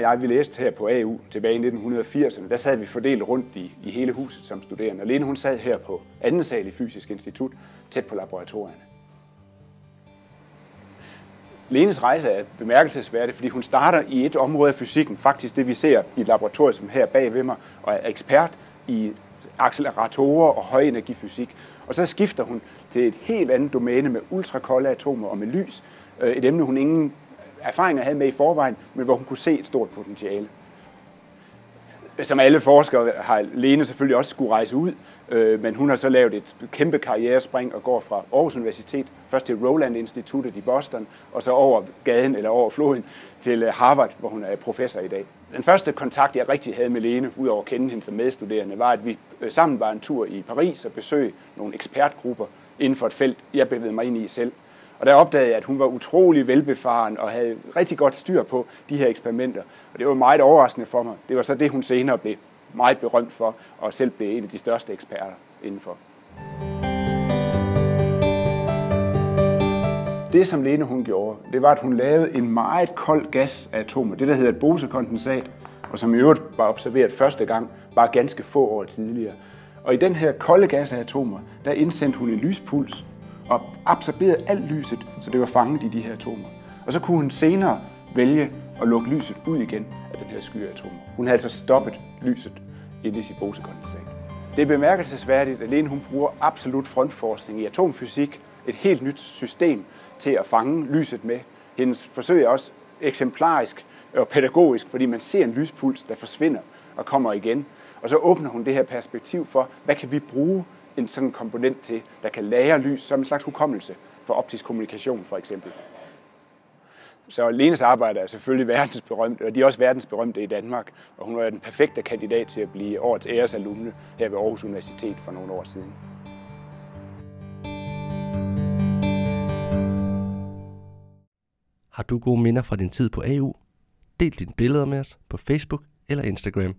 jeg, vi læste her på AU tilbage i 1980'erne. Der sad vi fordelt rundt i, i hele huset som studerende. Og Lene hun sad her på anden sal i Fysisk Institut, tæt på laboratorierne. Lenes rejse er bemærkelsesværdig, fordi hun starter i et område af fysikken, faktisk det vi ser i laboratoriet som her bag ved mig, og er ekspert i acceleratorer og højenergifysik. Og så skifter hun til et helt andet domæne med ultrakolde atomer og med lys, øh, et emne hun ingen erfaringer havde med i forvejen, men hvor hun kunne se et stort potentiale. Som alle forskere har Lene selvfølgelig også skulle rejse ud, øh, men hun har så lavet et kæmpe karrierespring og går fra Aarhus Universitet, først til Roland Instituttet i Boston, og så over gaden eller over floden til øh, Harvard, hvor hun er professor i dag. Den første kontakt, jeg rigtig havde med Lene, udover at kende hende som medstuderende, var, at vi øh, sammen var en tur i Paris og besøgte nogle ekspertgrupper inden for et felt, jeg bevægede mig ind i selv. Og der opdagede jeg, at hun var utrolig velbefaren og havde rigtig godt styr på de her eksperimenter. Og det var meget overraskende for mig. Det var så det, hun senere blev meget berømt for, og selv blev en af de største eksperter indenfor. Det, som Lene hun gjorde, det var, at hun lavede en meget kold gas af atomer, det der hedder et Bose-kondensat, og som i øvrigt var observeret første gang, bare ganske få år tidligere. Og i den her kolde gas af atomer, der indsendte hun en lyspuls, og absorberede alt lyset, så det var fanget i de her atomer. Og så kunne hun senere vælge at lukke lyset ud igen af den her sky af atomer. Hun havde altså stoppet lyset inde i sit Bose-kondensat. Det er bemærkelsesværdigt, at Lene hun bruger absolut frontforskning i atomfysik, et helt nyt system til at fange lyset med. Hendes forsøg er også eksemplarisk og pædagogisk, fordi man ser en lyspuls, der forsvinder og kommer igen. Og så åbner hun det her perspektiv for, hvad kan vi bruge en sådan komponent til, der kan lære lys som en slags hukommelse for optisk kommunikation for eksempel. Så Lenes arbejde er selvfølgelig verdensberømt, og de er også verdensberømte i Danmark, og hun er den perfekte kandidat til at blive årets æresalumne her ved Aarhus Universitet for nogle år siden. Har du gode minder fra din tid på AU? Del dine billeder med os på Facebook eller Instagram.